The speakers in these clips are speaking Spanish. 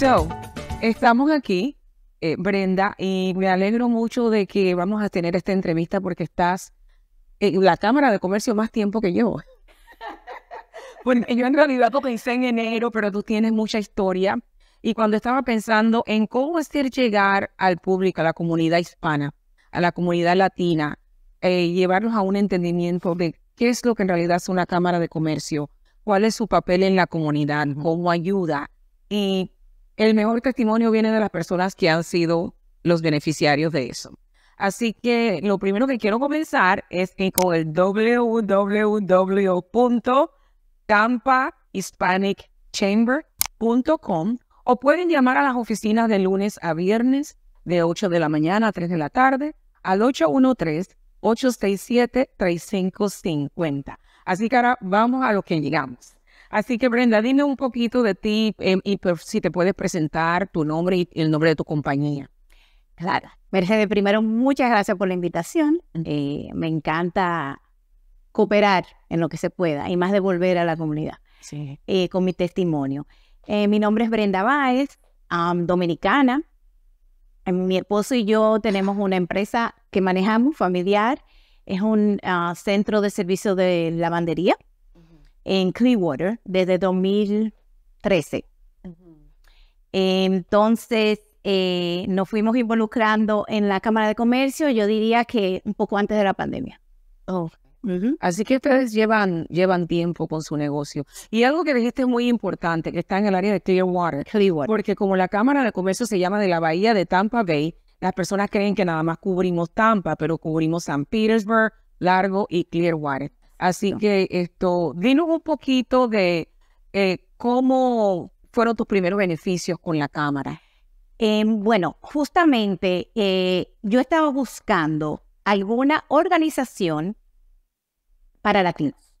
So, estamos aquí, eh, Brenda, y me alegro mucho de que vamos a tener esta entrevista porque estás en la Cámara de Comercio más tiempo que yo. bueno, yo en realidad comencé en enero, pero tú tienes mucha historia. Y cuando estaba pensando en cómo hacer llegar al público, a la comunidad hispana, a la comunidad latina, eh, llevarlos a un entendimiento de qué es lo que en realidad es una Cámara de Comercio, cuál es su papel en la comunidad, cómo ayuda. Y el mejor testimonio viene de las personas que han sido los beneficiarios de eso. Así que lo primero que quiero comenzar es que con el www.tampahispanicchamber.com o pueden llamar a las oficinas de lunes a viernes de 8 de la mañana a 3 de la tarde al 813-867-3550. Así que ahora vamos a lo que llegamos. Así que Brenda, dime un poquito de ti em, y si te puedes presentar tu nombre y el nombre de tu compañía. Claro. Mercedes, primero, muchas gracias por la invitación. Eh, me encanta cooperar en lo que se pueda y más devolver a la comunidad eh, con mi testimonio. Eh, mi nombre es Brenda Báez, dominicana. Mi esposo y yo tenemos una empresa que manejamos familiar. Es un ah, centro de servicio de lavandería en Clearwater desde 2013. Entonces, eh, nos fuimos involucrando en la Cámara de Comercio, yo diría que un poco antes de la pandemia. Oh. Así que ustedes llevan, llevan tiempo con su negocio. Y algo que dijiste muy importante, que está en el área de Clearwater, Clearwater, porque como la Cámara de Comercio se llama de la Bahía de Tampa Bay, las personas creen que nada más cubrimos Tampa, pero cubrimos San Petersburg, Largo y Clearwater. Así que esto, dinos un poquito de eh, cómo fueron tus primeros beneficios con la cámara. Em, bueno, justamente eh, yo estaba buscando alguna organización para latinos,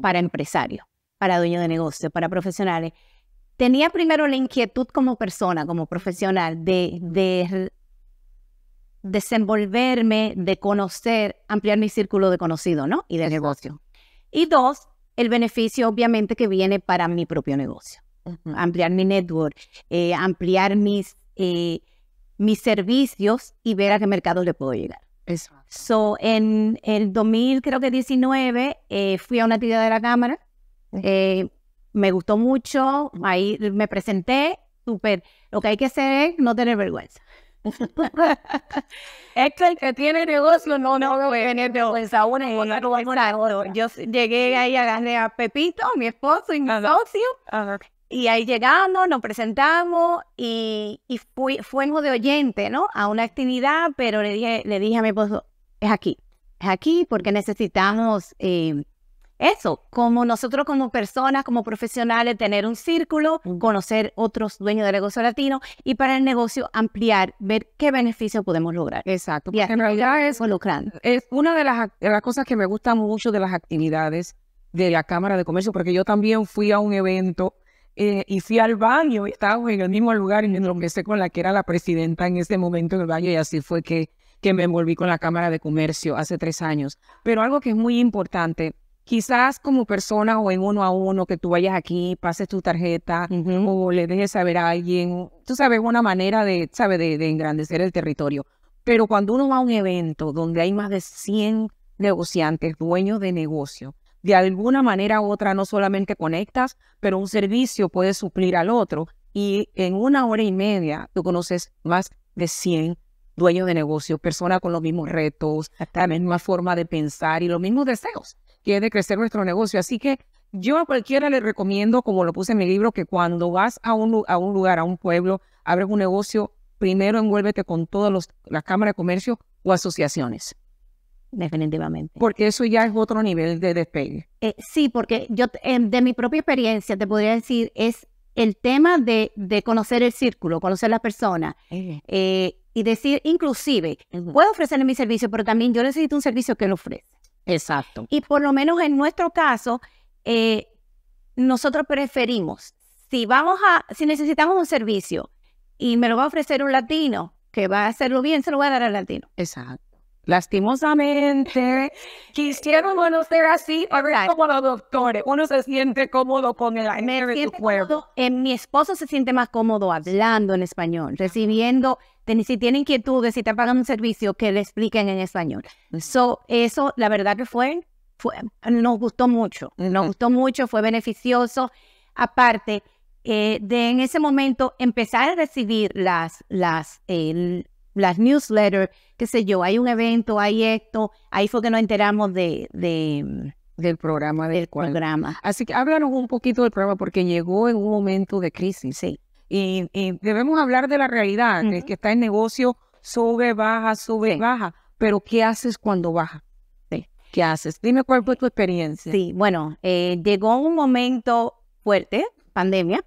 para empresarios, para dueños de negocio, para profesionales. Tenía primero la inquietud como persona, como profesional, de, de desenvolverme, de conocer, ampliar mi círculo de conocido, ¿no? Y de negocio. Y dos, el beneficio obviamente que viene para mi propio negocio. Ampliar mi network, eh, ampliar mis, eh, mis servicios y ver a qué mercado le puedo llegar. Eso. So, en el 2000, creo que 19, eh, fui a una actividad de la Cámara. me gustó mucho. Ahí me presenté. Súper. Lo que hay que hacer es no tener vergüenza. Es que el que tiene negocio no, no puede tener vergüenza. Yo llegué ahí, agarré a Pepito, mi esposo y mi socio. Y ahí llegamos, nos presentamos y, y fui, fuimos de oyente, ¿no? A una actividad, pero le dije, le dije a mi esposo, es aquí, es aquí porque necesitamos eh, eso, como nosotros como personas, como profesionales, tener un círculo, conocer otros dueños de negocio latino y para el negocio ampliar, ver qué beneficios podemos lograr. Exacto. Y en realidad es, es una de las, las cosas que me gusta mucho de las actividades de la Cámara de Comercio, porque yo también fui a un evento eh, y fui al baño y estábamos en el mismo lugar y me enloquecé con la que era la presidenta en ese momento en el baño y así fue que, que me envolví con la Cámara de Comercio hace tres años. Pero algo que es muy importante quizás como persona o en uno a uno que tú vayas aquí, pases tu tarjeta o le dejes saber a alguien, tú sabes, una manera de, ¿sabes? De, engrandecer el territorio. Pero cuando uno va a un evento donde hay más de 100 negociantes, dueños de negocio, de alguna manera u otra no solamente conectas, pero un servicio puede suplir al otro. Y en una hora y media tú conoces más de 100 dueños de negocio, personas con los mismos retos, la misma forma de pensar y los mismos deseos que de crecer nuestro negocio. Así que yo a cualquiera le recomiendo, como lo puse en mi libro, que cuando vas a un, a un lugar, a un pueblo, abres un negocio, primero envuélvete con todas las cámaras de comercio o asociaciones. Definitivamente. Porque eso ya es otro nivel de despegue. Eh, sí, porque yo em, de mi propia experiencia te podría decir, es el tema de, de conocer el círculo, conocer la persona. Eh. Eh, y decir, inclusive, puedo ofrecerle mi servicio, pero también yo necesito un servicio que lo ofrece. Exacto. Y por lo menos en nuestro caso, eh, nosotros preferimos, si vamos a, si necesitamos un servicio y me lo va a ofrecer un latino que va a hacerlo bien, se lo voy a dar al latino. Exacto. lastimosamente, quisieron bueno ser así, a ver, como los doctores, uno se siente cómodo con el aire de tu cuerpo. Eh, mi esposo se siente más cómodo hablando en español, recibiendo, si tiene inquietudes, si te pagan un servicio, que le expliquen en español. So, eso, la verdad que fue, fue nos gustó mucho, nos gustó mucho, fue beneficioso. Aparte, eh, de en ese momento empezar a recibir las, las, las newsletters, qué sé yo, hay un evento, hay esto, ahí fue que nos enteramos de, de del programa del programa. Así que háblanos un poquito del programa porque llegó en un momento de crisis, sí. Y, debemos hablar de la realidad, de que está en negocio, sube, baja, sube, baja. Pero ¿qué haces cuando baja? Sí. ¿Qué haces? Dime cuál fue tu experiencia. Sí, bueno, eh, llegó un momento fuerte, pandemia,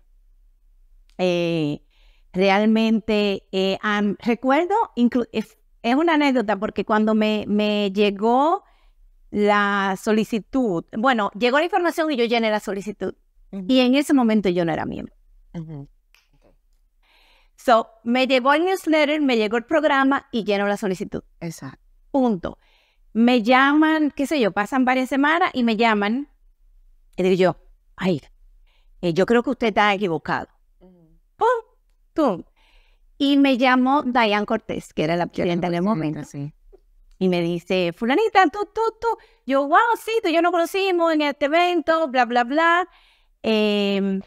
eh, realmente, eh, recuerdo, es, una anécdota porque cuando me, me llegó la solicitud, bueno, llegó la información y yo llené la solicitud. Y en ese momento yo no era miembro. So, me llegó el newsletter, me llegó el programa y lleno la solicitud. Exacto. Punto. Me llaman, qué sé yo, pasan varias semanas y me llaman y digo yo, ay, eh, yo creo que usted está equivocado. Y me llamó Diane Cortés, que era la presidenta en el momento. Y me dice, fulanita, tú, tú, tú. Yo, wow, sí, tú yo nos conocimos en este evento, bla, bla, bla. Em,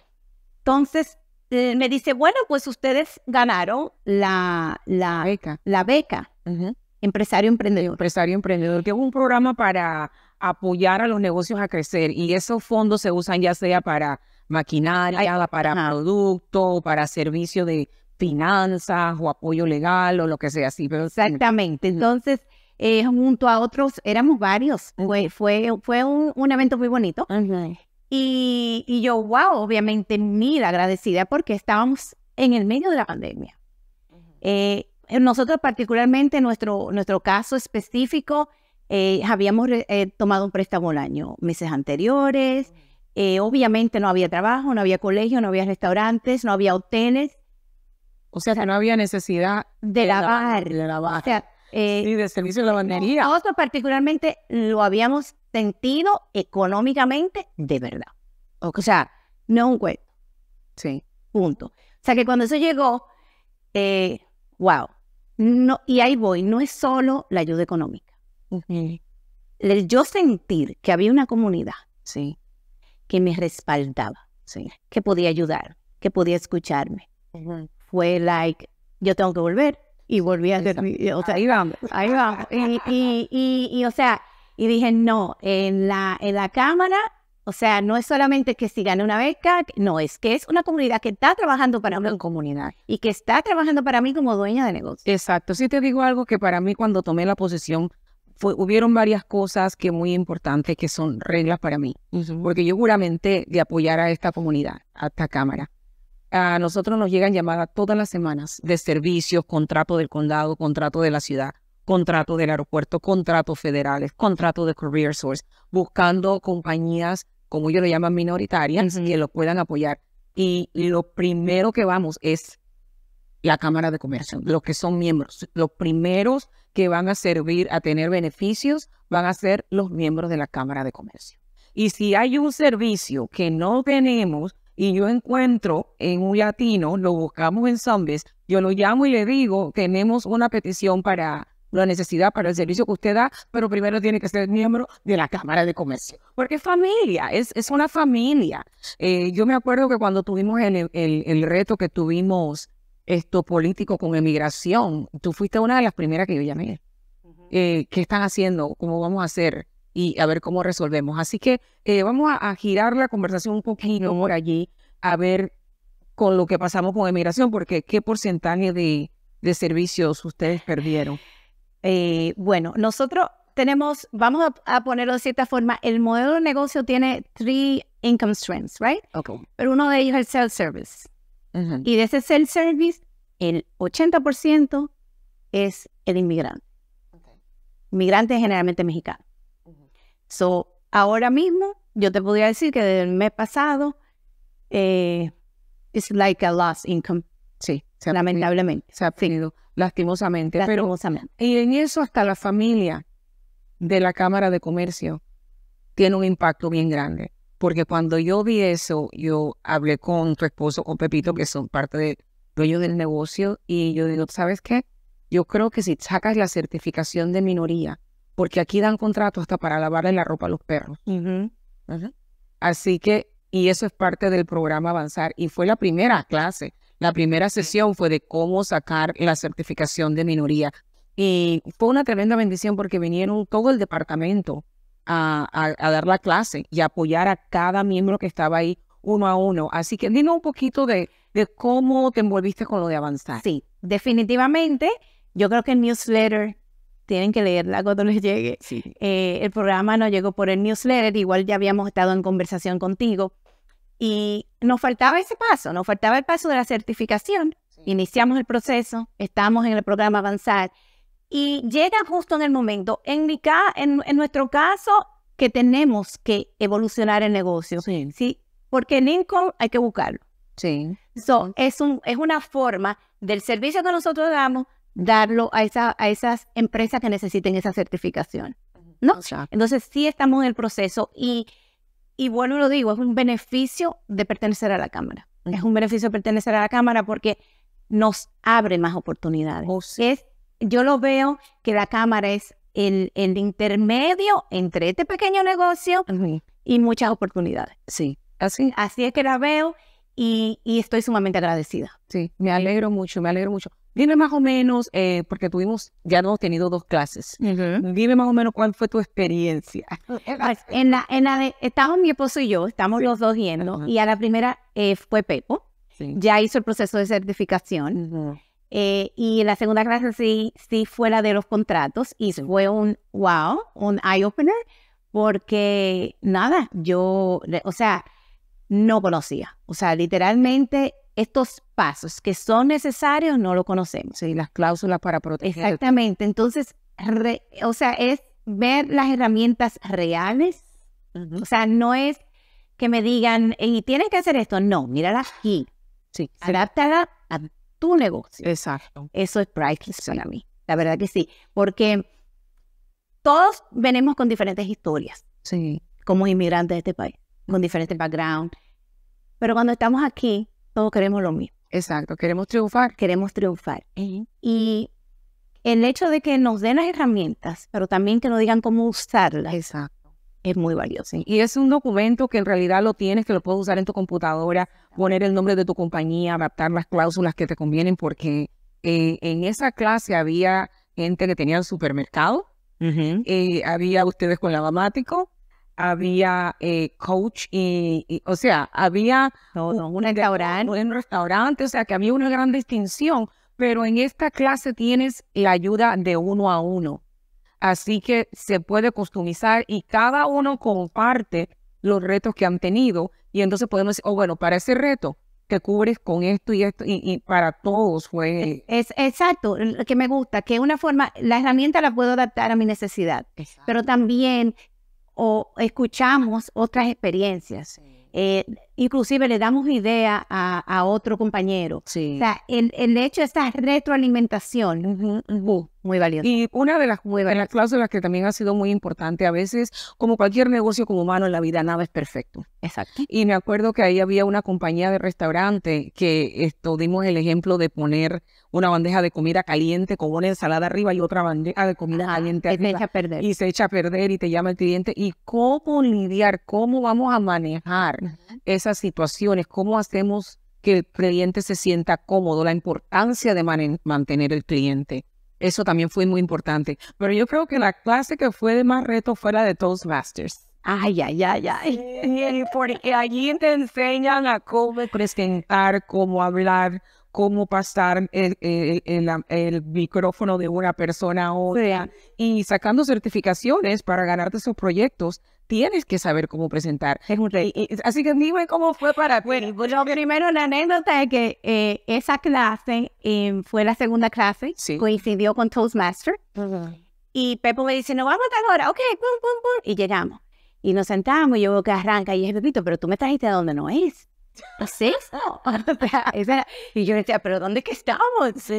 entonces, eh, me dice, bueno, pues ustedes ganaron la, la beca. La beca. Empresario Emprendedor. Empresario Emprendedor, que es un programa para apoyar a los negocios a crecer. Y esos fondos se usan ya sea para maquinaria, para producto, para servicio de finanzas o apoyo legal o lo que sea así. Exactamente. Entonces, eh, junto a otros, éramos varios. Fue, fue, fue un, evento muy bonito. Y, y, yo, wow, obviamente, mil agradecida porque estábamos en el medio de la pandemia. Eh, nosotros particularmente, nuestro, nuestro caso específico, eh, habíamos tomado un préstamo el año, meses anteriores. Eh, obviamente no había trabajo, no había colegio, no había restaurantes, no había hoteles. O sea, no había necesidad de, lavar. De lavar. O sea, eh, sí, de servicio de lavandería. Nosotros particularmente lo habíamos sentido económicamente de verdad. O sea, no un cuento. Sí. Punto. O sea, que cuando eso llegó, eh, wow. No, y ahí voy, no es solo la ayuda económica. yo sentir que había una comunidad. Sí que me respaldaba, sí. que podía ayudar, que podía escucharme. Fue like, yo tengo que volver y volví a hacer o sea, ahí vamos, ahí vamos. Y, y, y, o sea, y dije, no, en la, en la cámara, o sea, no es solamente que si gane una beca, no, es que es una comunidad que está trabajando para una comunidad y que está trabajando para mí como dueña de negocio. Exacto, sí te digo algo que para mí cuando tomé la posición hubieron varias cosas que muy importantes que son reglas para mí, porque yo juramenté de apoyar a esta comunidad, a esta cámara. A nosotros nos llegan llamadas todas las semanas de servicios, contrato del condado, contrato de la ciudad, contrato del aeropuerto, contratos federales, contrato de Career Source, buscando compañías, como ellos lo llaman, minoritarias, que lo puedan apoyar. Y lo primero que vamos es la Cámara de Comercio, los que son miembros. Los primeros que van a servir a tener beneficios van a ser los miembros de la Cámara de Comercio. Y si hay un servicio que no tenemos y yo encuentro en un latino, lo buscamos en Zombies, yo lo llamo y le digo, tenemos una petición para la necesidad para el servicio que usted da, pero primero tiene que ser miembro de la Cámara de Comercio. Porque es familia, es, es una familia. Eh, yo me acuerdo que cuando tuvimos el, el reto que tuvimos esto político con emigración. Tú fuiste una de las primeras que yo llamé. Eh, ¿Qué están haciendo? ¿Cómo vamos a hacer? Y a ver cómo resolvemos. Así que eh, vamos a, girar la conversación un poquito por allí, a ver con lo que pasamos con emigración, porque qué porcentaje de, servicios ustedes perdieron. Eh, bueno, nosotros tenemos, vamos a, ponerlo de cierta forma, el modelo de negocio tiene three income streams, right? Okay. Pero uno de ellos es el self-service. Y de ese self-service, el 80% es el inmigrante. Inmigrante generalmente mexicano. So, ahora mismo, yo te podría decir que desde el mes pasado, eh, es like a lost income. Sí. Se lamentablemente. Se ha perdido, lastimosamente. lastimosamente. Pero, y en eso hasta la familia de la Cámara de Comercio tiene un impacto bien grande. Porque cuando yo vi eso, yo hablé con tu esposo, con Pepito, que son parte de dueños del negocio, y yo digo, ¿sabes qué? Yo creo que si sacas la certificación de minoría, porque aquí dan contrato hasta para lavarle la ropa a los perros. Así que, y eso es parte del programa Avanzar, y fue la primera clase. La primera sesión fue de cómo sacar la certificación de minoría. Y fue una tremenda bendición porque vinieron todo el departamento a, dar la clase y apoyar a cada miembro que estaba ahí uno a uno. Así que dime un poquito de, de cómo te envolviste con lo de avanzar. Sí, definitivamente. Yo creo que el newsletter tienen que leerla cuando les llegue. Sí. Eh, el programa no llegó por el newsletter, igual ya habíamos estado en conversación contigo. Y nos faltaba ese paso, nos faltaba el paso de la certificación. Iniciamos el proceso, estamos en el programa Avanzar y llega justo en el momento, en, mi en, nuestro caso, que tenemos que evolucionar el negocio. Sí. ¿sí? Porque en income hay que buscarlo. Sí. So, es, un, es una forma del servicio que nosotros damos, darlo a, esa, a esas empresas que necesiten esa certificación. ¿no? Entonces, sí estamos en el proceso y, y bueno, lo digo, es un beneficio de pertenecer a la Cámara. Es un beneficio de pertenecer a la Cámara porque nos abre más oportunidades. Oh, es yo lo veo que la cámara es el, el intermedio entre este pequeño negocio y muchas oportunidades. Sí, así. Así es que la veo y, y, estoy sumamente agradecida. Sí, me alegro mucho, me alegro mucho. Dime más o menos, eh, porque tuvimos, ya hemos tenido dos clases. Dime más o menos cuál fue tu experiencia. Pues, en la, en la de, estamos mi esposo y yo, estamos los dos yendo, y a la primera eh, fue Pepo. Ya hizo el proceso de certificación. Eh, y la segunda clase sí, sí fue la de los contratos y fue un wow, un eye-opener, porque nada, yo, o sea, no conocía. O sea, literalmente estos pasos que son necesarios no lo conocemos. Sí, las cláusulas para proteger. Exactamente. Entonces, o sea, es ver las herramientas reales. O sea, no es que me digan, y tienes que hacer esto. No, mírala aquí. Sí. Adáptala a tu negocio. Exacto. Eso es priceless para mí. La verdad que sí. Porque todos venimos con diferentes historias. Sí. Como inmigrantes de este país, con diferentes backgrounds. Pero cuando estamos aquí, todos queremos lo mismo. Exacto. Queremos triunfar. Queremos triunfar. Y el hecho de que nos den las herramientas, pero también que nos digan cómo usarlas. Exacto es muy valioso. Y es un documento que en realidad lo tienes, que lo puedes usar en tu computadora, poner el nombre de tu compañía, adaptar las cláusulas que te convienen, porque eh, en esa clase había gente que tenía el supermercado, eh, había ustedes con lavamático, había eh, coach y, o sea, había un, restaurante. un restaurante, o sea, que había una gran distinción, pero en esta clase tienes la ayuda de uno a uno. Así que se puede customizar y cada uno comparte los retos que han tenido. Y entonces podemos decir, oh, bueno, para ese reto te cubres con esto y esto, y, para todos fue... Es, exacto, lo que me gusta, que una forma, la herramienta la puedo adaptar a mi necesidad, pero también o escuchamos otras experiencias. Eh, inclusive le damos idea a, otro compañero. Sí. O sea, el, el hecho de esta retroalimentación, muy valioso. Y una de las, de las cláusulas que también ha sido muy importante, a veces, como cualquier negocio como humano en la vida, nada es perfecto. Exacto. Y me acuerdo que ahí había una compañía de restaurante que esto, dimos el ejemplo de poner una bandeja de comida caliente con una ensalada arriba y otra bandeja de comida caliente arriba. Y se echa a perder. Y se echa a perder y te llama el cliente. ¿Y cómo lidiar? ¿Cómo vamos a manejar esas situaciones? ¿Cómo hacemos que el cliente se sienta cómodo? La importancia de mantener el cliente. Eso también fue muy importante. Pero yo creo que la clase que fue de más reto fue la de Toastmasters. Ay, ay, ay, ay. porque allí te enseñan a cómo presentar, cómo hablar, cómo pasar el, el, micrófono de una persona a otra y sacando certificaciones para ganarte esos proyectos. Tienes que saber cómo presentar. así que dime cómo fue para Bueno, pues lo primero, la anécdota es que eh, esa clase em, fue la segunda clase, coincidió con Toastmaster. Y Pepo me dice, no vamos a tal hora, ok, pum, pum, pum. Y llegamos. Y nos sentamos y yo veo que arranca y es Pepito, pero tú me trajiste a donde no es. ¿Sí? y yo decía, ¿pero dónde que estamos?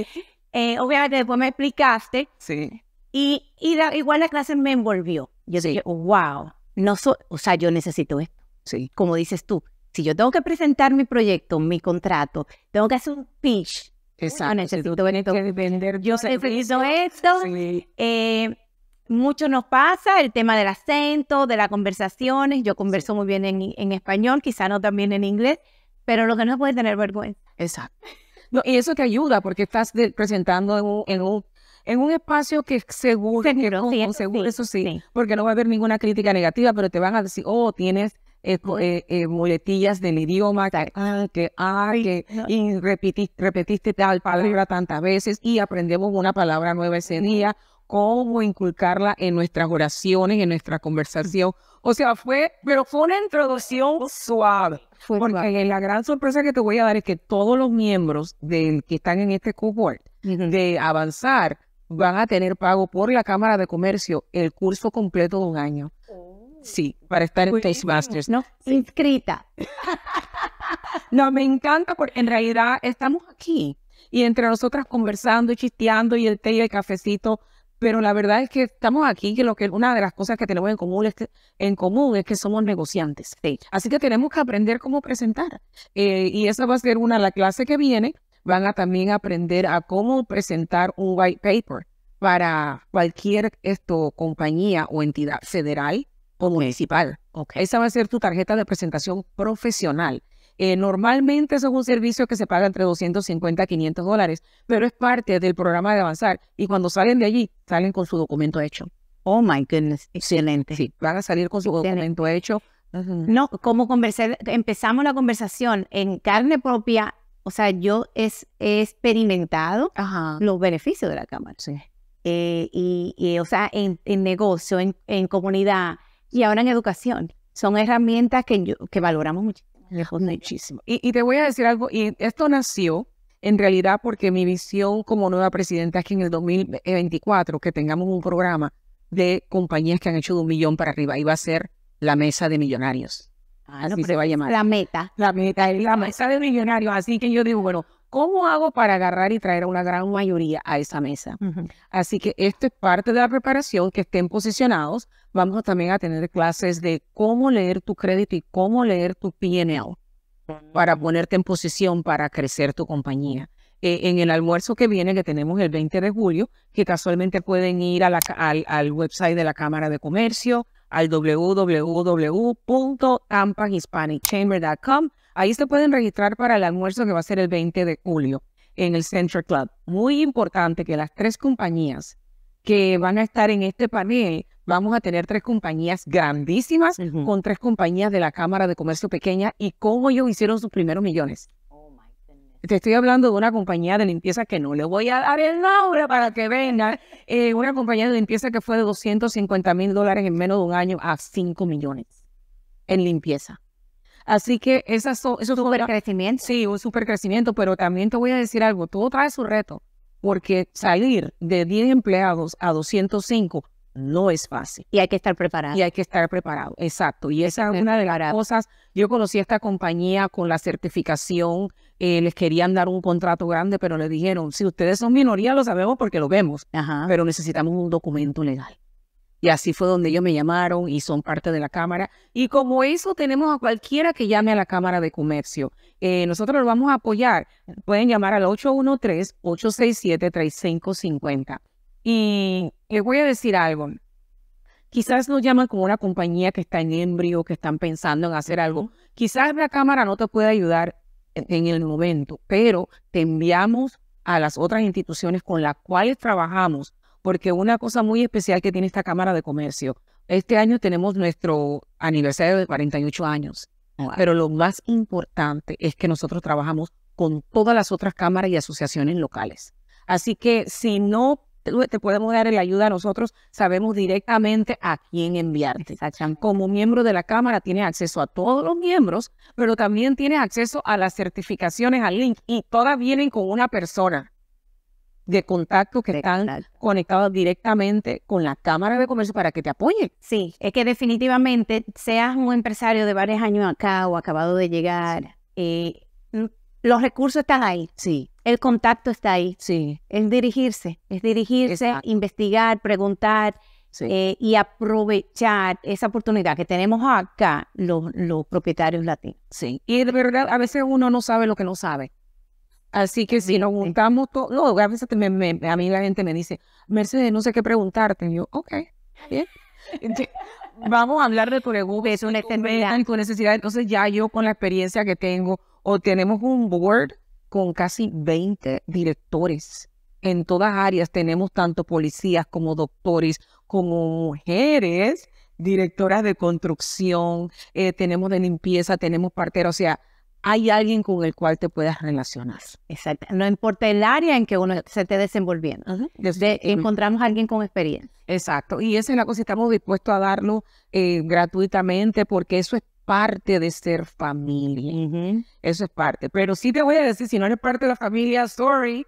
Eh, obviamente después me explicaste. Sí. Y, y igual la clase me envolvió. Yo dije, wow, no o sea, yo necesito esto. Sí. Como dices tú, si yo tengo que presentar mi proyecto, mi contrato, tengo que hacer un pitch. Exacto. necesito que vender. Yo necesito esto. Eh, mucho nos pasa el tema del acento, de las conversaciones. Yo converso muy bien en, en español, quizá no también en inglés, pero lo que no puede tener vergüenza. Exacto. No, y eso te ayuda porque estás presentando en un, en un, en un espacio que es seguro, seguro, sí, seguro eso sí, porque no va a haber ninguna crítica negativa, pero te van a decir, oh, tienes eh, eh, eh, muletillas del idioma, que, ah, que, ah, que y repetiste, repetiste tal palabra tantas veces y aprendemos una palabra nueva ese día, cómo inculcarla en nuestras oraciones, en nuestra conversación. O sea, fue, pero fue una introducción suave. Porque la gran sorpresa que te voy a dar es que todos los miembros del que están en este cohort de avanzar van a tener pago por la Cámara de Comercio el curso completo de un año. Oh. Sí, para estar en Tastemasters. No, inscrita. no, me encanta porque en realidad estamos aquí y entre nosotras conversando y chisteando y el té y el cafecito pero la verdad es que estamos aquí, que lo que una de las cosas que tenemos en común es que, en común es que somos negociantes. Así que tenemos que aprender cómo presentar. Eh, y esa va a ser una, la clase que viene, van a también aprender a cómo presentar un white paper para cualquier esto, compañía o entidad federal o municipal. Esa va a ser tu tarjeta de presentación profesional. Eh, normalmente eso es un servicio que se paga entre 250 a 500 dólares, pero es parte del programa de avanzar. Y cuando salen de allí, salen con su documento hecho. Oh my goodness, excelente. Sí, van a salir con su documento hecho. No, como conversar, empezamos la conversación en carne propia. O sea, yo es, he experimentado los beneficios de la cámara. Sí. Eh, y, o sea, en, negocio, en, en, comunidad y ahora en educación. Son herramientas que, yo, que valoramos mucho. Muchísimo. Y, te voy a decir algo, y esto nació en realidad porque mi visión como nueva presidenta es que en el 2024 que tengamos un programa de compañías que han hecho de un millón para arriba, y va a ser la mesa de millonarios. Ah, así se va a llamar. La meta. La meta es la mesa de millonarios. Así que yo digo, bueno, ¿cómo hago para agarrar y traer a una gran mayoría a esa mesa? Así que esto es parte de la preparación, que estén posicionados vamos también a tener clases de cómo leer tu crédito y cómo leer tu PNL para ponerte en posición para crecer tu compañía. Eh, en el almuerzo que viene, que tenemos el 20 de julio, que casualmente pueden ir a al, website de la Cámara de Comercio, al www.tampahispanicchamber.com. Ahí se pueden registrar para el almuerzo que va a ser el 20 de julio en el Central Club. Muy importante que las tres compañías que van a estar en este panel vamos a tener tres compañías grandísimas con tres compañías de la Cámara de Comercio Pequeña y cómo ellos hicieron sus primeros millones. Oh, Te estoy hablando de una compañía de limpieza que no le voy a dar el nombre para que vengan. Eh, una compañía de limpieza que fue de 250 mil dólares en menos de un año a 5 millones en limpieza. Así que esas son, eso es un crecimiento. Sí, un super crecimiento, pero también te voy a decir algo, todo trae su reto, porque salir de 10 empleados a 205 no es fácil. Y hay que estar preparado. Y hay que estar preparado, exacto. Y esa es una de las cosas. Yo conocí a esta compañía con la certificación, eh, les querían dar un contrato grande, pero le dijeron, si ustedes son minoría, lo sabemos porque lo vemos, pero necesitamos un documento legal. Y así fue donde ellos me llamaron y son parte de la Cámara. Y como eso, tenemos a cualquiera que llame a la Cámara de Comercio. Eh, nosotros lo vamos a apoyar. Pueden llamar al 813-867-3550. Y les voy a decir algo. Quizás nos llaman como una compañía que está en embrio, que están pensando en hacer algo. Quizás la cámara no te puede ayudar en, el momento, pero te enviamos a las otras instituciones con las cuales trabajamos, porque una cosa muy especial que tiene esta Cámara de Comercio, este año tenemos nuestro aniversario de 48 años, pero lo más importante es que nosotros trabajamos con todas las otras cámaras y asociaciones locales. Así que si no te podemos dar la ayuda a nosotros, sabemos directamente a quién enviarte. Como miembro de la Cámara tienes acceso a todos los miembros, pero también tienes acceso a las certificaciones al link y todas vienen con una persona de contacto que están conectados directamente con la Cámara de Comercio para que te apoye. Sí, es que definitivamente seas un empresario de varios años acá o acabado de llegar, eh, los recursos están ahí. Sí. El contacto está ahí. Sí. Es dirigirse, es dirigirse, investigar, preguntar eh, y aprovechar esa oportunidad que tenemos acá los, los propietarios latinos. Sí. Y de verdad, a veces uno no sabe lo que no sabe. Así que si nos juntamos todos, no, a veces me, a mí la gente me dice, Mercedes, no sé qué preguntarte. Y yo, ok, bien. vamos a hablar de tu negocio, es una y tu necesidad. Entonces ya yo con la experiencia que tengo, o tenemos un board con casi 20 directores en todas áreas. Tenemos tanto policías como doctores, como mujeres, directoras de construcción, eh, tenemos de limpieza, tenemos parteros, o sea, hay alguien con el cual te puedas relacionar. Exacto. No importa el área en que uno se esté desenvolviendo. encontramos a alguien con experiencia. Exacto. Y esa es la cosa, estamos dispuestos a darlo eh, gratuitamente porque eso es parte de ser familia. Eso es parte. Pero sí te voy a decir, si no eres parte de la familia, sorry.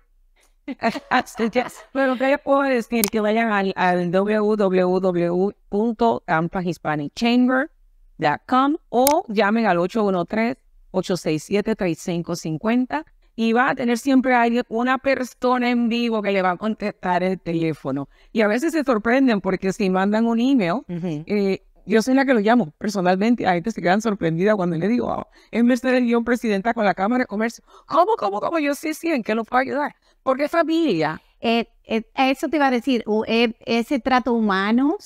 Pero te puedo decir que vayan al, al www.ampahispanichamber.com o llamen al 813 867-3550 y va a tener siempre alguien, una persona en vivo que le va a contestar el teléfono. Y a veces se sorprenden porque si mandan un email, eh, yo soy la que lo llamo personalmente. A gente se quedan sorprendida cuando le digo, oh, es Mercedes Guión, presidenta con la Cámara de Comercio. ¿Cómo, cómo, cómo? Yo sí, sí, ¿en qué lo puedo ayudar? Porque familia. Eh, eh, eso te iba a decir, ese trato humano,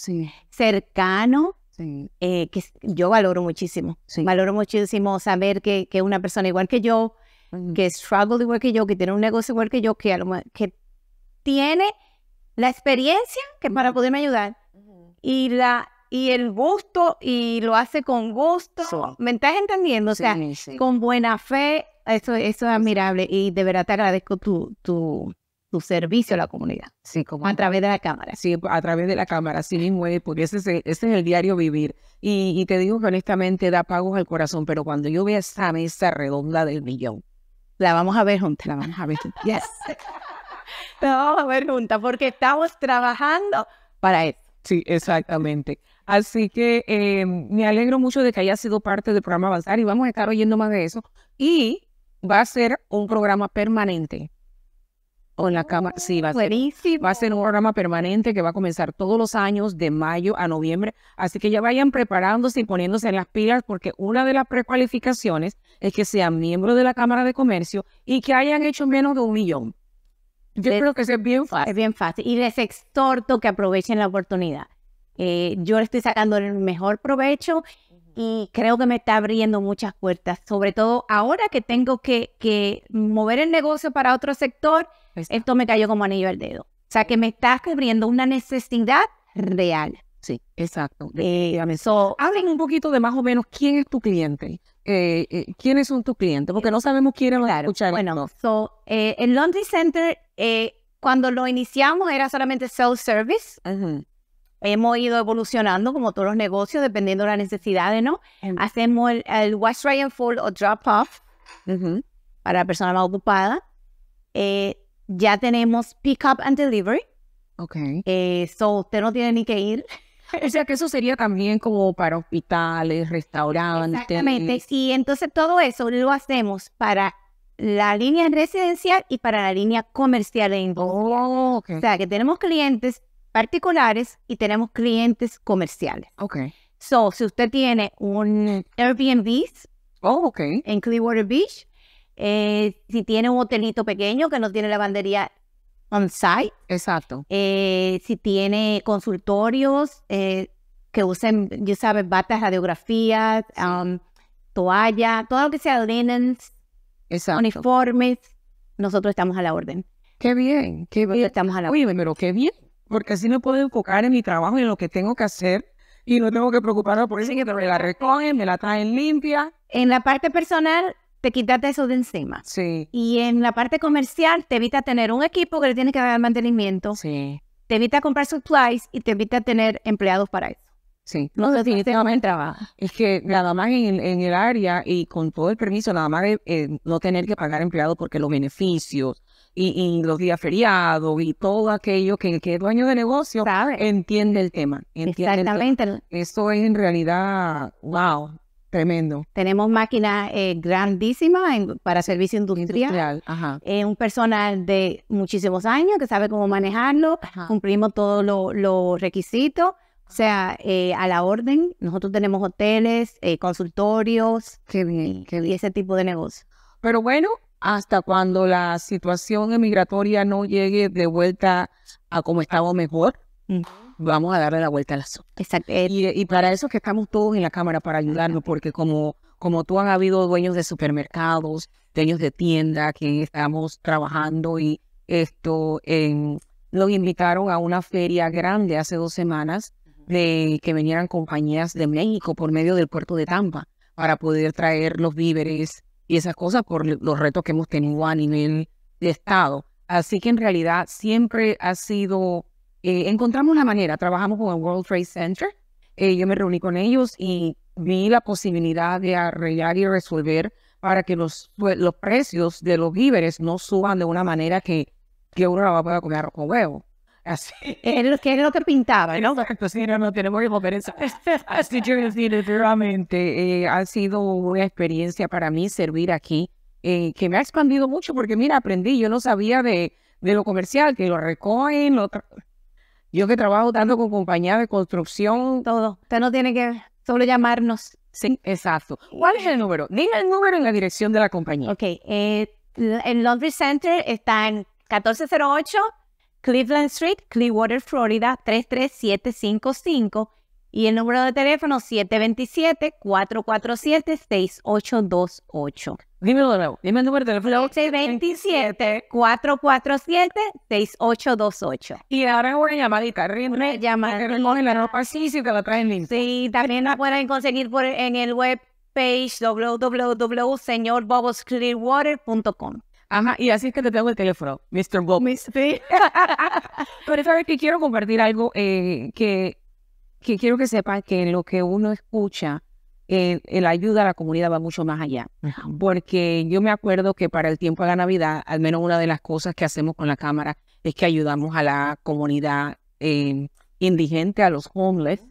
cercano, eh, que yo valoro muchísimo. Valoro muchísimo saber que, que, una persona igual que yo, que struggle igual que yo, que tiene un negocio igual que yo, que, que tiene la experiencia que para poderme ayudar y la y el gusto y lo hace con gusto. ¿Me estás entendiendo? O sea, con buena fe, eso, eso es admirable y de verdad te agradezco tu, tu, tu servicio a la comunidad. Sí, como a través de la cámara. Sí, a través de la cámara, sí mismo porque ese es, ese es el diario vivir. Y, te digo que honestamente da pagos al corazón, pero cuando yo vea esa mesa redonda del millón, la vamos a ver juntas. La vamos a ver juntas. Yes. la vamos a ver juntas porque estamos trabajando para eso. Sí, exactamente. Así que eh, me alegro mucho de que haya sido parte del programa Avanzar y vamos a estar oyendo más de eso. Y va a ser un programa permanente o en la cámara. Sí, va a, ser, va a ser un programa permanente que va a comenzar todos los años, de mayo a noviembre. Así que ya vayan preparándose y poniéndose en las pilas, porque una de las precualificaciones es que sean miembros de la Cámara de Comercio y que hayan hecho menos de un millón. Yo creo que es bien fácil. Es bien fácil. Y les exhorto que aprovechen la oportunidad. Eh, yo le estoy sacando el mejor provecho y creo que me está abriendo muchas puertas, sobre todo ahora que tengo que, que mover el negocio para otro sector esto me cayó como anillo al dedo. O sea, que me estás abriendo una necesidad real. Sí, exacto. Eh, hablen un poquito de más o menos quién es tu cliente. Eh, eh, ¿Quiénes son tus clientes? Porque no sabemos quiénes nos claro. escuchar. Bueno, el Laundry Center, cuando lo iniciamos era solamente self-service. Hemos ido evolucionando como todos los negocios, dependiendo de las necesidades, ¿no? Hacemos el, wash, dry and fold o drop off para la persona más ocupada. Eh, ya tenemos pick up and delivery. Ok. Eh, so usted no tiene ni que ir. O sea que eso sería también como para hospitales, restaurantes. Exactamente. Y entonces todo eso lo hacemos para la línea residencial y para la línea comercial e oh, O sea que tenemos clientes particulares y tenemos clientes comerciales. Ok. So, si usted tiene un Airbnb oh, okay. en Clearwater Beach, eh, si tiene un hotelito pequeño que no tiene lavandería on-site. Exacto. Eh, si tiene consultorios eh, que usen, ya sabes, batas, radiografías, um, toalla, todo lo que sea linens, uniformes, nosotros estamos a la orden. Qué bien, qué bien. Estamos a la. Oye, pero qué bien, porque así me puedo enfocar en mi trabajo y en lo que tengo que hacer y no tengo que preocuparme por eso que me la recogen, me la traen limpia. En la parte personal, te quitas eso de encima. Sí. Y en la parte comercial te evita tener un equipo que le tiene que dar mantenimiento. Sí. Te evita comprar supplies y te evita tener empleados para eso. Sí, no, definitivamente trabajo. Es que nada más en, el área y con todo el permiso, nada más eh, no tener que pagar empleados porque los beneficios y, los días feriados y todo aquello que, que el dueño de negocio entiende el tema. Entiende Exactamente. Eso es en realidad, wow, Tremendo. Tenemos máquinas eh, grandísimas en- para servicio industrial. Industrial, Ajá. Eh, un personal de muchísimos años que sabe cómo manejarlo. Ajá. Cumplimos todos lo- los requisitos. O sea, eh, a la orden. Nosotros tenemos hoteles, eh, consultorios Qué bien, qué y bien. ese tipo de negocio. Pero bueno, hasta cuando la situación migratoria no llegue de vuelta a como estaba mejor, vamos a darle la vuelta al asunto. Exacto. Eh, Y, y para eso es que estamos todos en la Cámara, para ayudarnos, porque como, como tú han habido dueños de supermercados, dueños de tienda que estamos trabajando y esto, en, nos invitaron a una feria grande hace dos semanas de que vinieran compañías de México por medio del puerto de Tampa para poder traer los víveres y esas cosas por los retos que hemos tenido a nivel de Estado. Así que en realidad siempre ha sido, eh, encontramos la manera, trabajamos con el World Trade Center, eh, yo me reuní con ellos y vi la posibilidad de arreglar y resolver para que los, los precios de los víveres no suban de una manera que, que uno no va a poder comer con huevo. Así. es lo que es lo que pintaba, ¿no? Exacto, sí, no, no tenemos que volver eso. Así que definitivamente eh, ha sido una experiencia para mí servir aquí, eh, que me ha expandido mucho porque mira, aprendí, yo no sabía de, de lo comercial, que lo recogen, lo yo que trabajo tanto con compañías de construcción, Todo. Usted no tiene que solo llamarnos. sí, exacto. ¿Cuál es el número? Diga el número en la dirección de la compañía. Ok. eh, el Laundry Center está en 1408 Cleveland Street, Clearwater, Florida 33755 y el número de teléfono 727-447-6828. Dímelo de nuevo, dime el número de teléfono. 727-447-6828. Y ahora es una llamadita, Una llamada. recogen la ropa así te la traen limpia. Sí, también la pueden conseguir por, en el webpage www.señorbobosclearwater.com. Ajá, y así es que te tengo el teléfono, Mr. Bob. Pero sabes que quiero compartir algo eh, que, que quiero que sepan que lo que uno escucha, eh, la ayuda a la comunidad va mucho más allá. Porque yo me acuerdo que para el tiempo de la Navidad, al menos una de las cosas que hacemos con la Cámara es que ayudamos a la comunidad eh, indigente, a los homeless.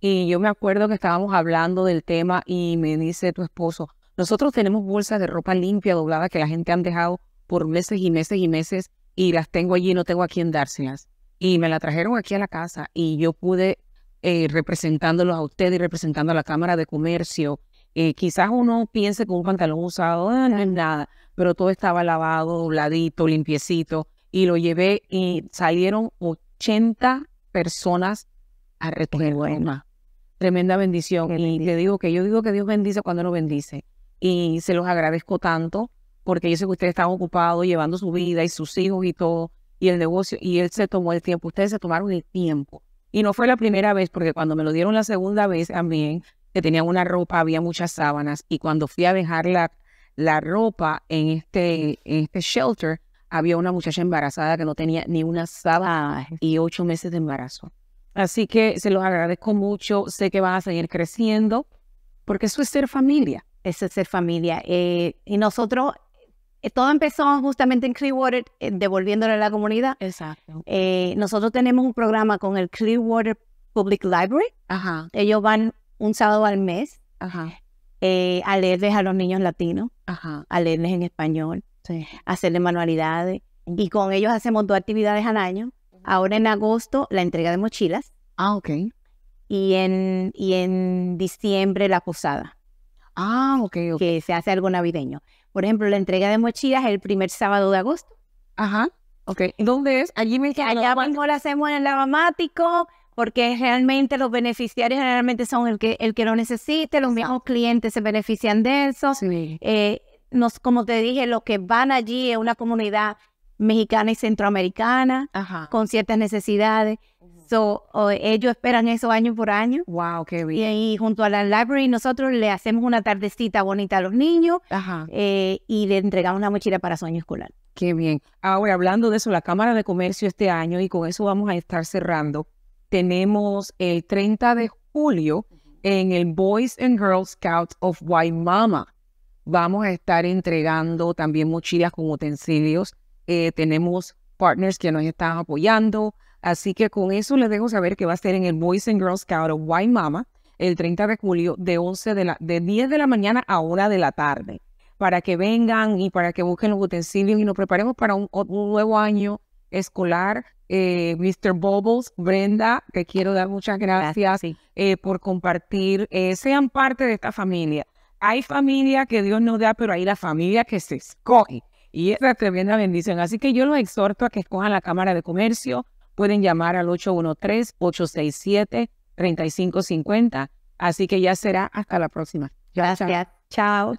Y yo me acuerdo que estábamos hablando del tema y me dice tu esposo, nosotros tenemos bolsas de ropa limpia, doblada, que la gente han dejado por meses y meses y meses y las tengo allí y no tengo a quién dárselas. Y me la trajeron aquí a la casa y yo pude, eh, representándolos a ustedes y representando a la Cámara de Comercio, eh, quizás uno piense que un pantalón usado ah, no es nada, pero todo estaba lavado, dobladito, limpiecito y lo llevé y salieron 80 personas a recoger. Tremenda bendición. Y le digo que yo digo que Dios bendice cuando no bendice. Y se los agradezco tanto porque yo sé que ustedes están ocupados llevando su vida y sus hijos y todo y el negocio y él se tomó el tiempo. Ustedes se tomaron el tiempo. Y no fue la primera vez porque cuando me lo dieron la segunda vez también, que tenían una ropa, había muchas sábanas y cuando fui a dejar la, la ropa en este, en este shelter, había una muchacha embarazada que no tenía ni una sábana y ocho meses de embarazo. Así que se los agradezco mucho. Sé que van a seguir creciendo porque eso es ser familia. Eso es ser familia. Eh, y nosotros, eh, todo empezó justamente en Clearwater, eh, devolviéndole a la comunidad. Exacto. Nosotros tenemos un programa con el Clearwater Public Library. Ajá, Ellos van un sábado al mes ajá, a leerles a los niños latinos, ajá. a leerles en español, Sí. a hacerles manualidades. Y con ellos hacemos dos actividades al año. Ahora en agosto, la entrega de mochilas. Ah, ok. Y en, y en diciembre, la posada, Ah, ok, ok. que se hace algo navideño. Por ejemplo, la entrega de mochilas es el primer sábado de agosto. Ajá. Ok. ¿Y ¿Dónde es? Allí me Allá mismo la hacemos en el lavamático, porque realmente los beneficiarios generalmente son el que, el que lo necesite, los mismos clientes se benefician de eso. Sí. Eh, nos, como te dije, los que van allí es una comunidad mexicana y centroamericana Ajá. con ciertas necesidades. So, o- ellos esperan eso año por año. Wow, qué Y bien. ahí junto a la library nosotros le hacemos una tardecita bonita a los niños Ajá. eh, y le entregamos una mochila para su año escolar. Qué bien. Ahora, hablando de eso, la Cámara de Comercio este año, y con eso vamos a estar cerrando, tenemos el 30 de julio en el Boys and Girls Scouts of Waimama. Vamos a estar entregando también mochilas con utensilios. Eh, tenemos partners que nos están apoyando. Así que con eso les dejo saber que va a ser en el Boys and Girls Scout of Waimama. el 30 de julio de 11 de la de 10 de la mañana a 1 de la tarde para que vengan y para que busquen los utensilios y nos preparemos para un, nuevo año escolar. Eh, Mr. Bubbles, Brenda, te quiero dar muchas gracias, eh, por compartir. Eh, sean parte de esta familia. Hay familia que Dios nos da, pero hay la familia que se escoge. Y es la tremenda bendición. Así que yo los exhorto a que escojan la Cámara de Comercio pueden llamar al 813-867-3550. Así que ya será hasta la próxima. Gracias. Chao.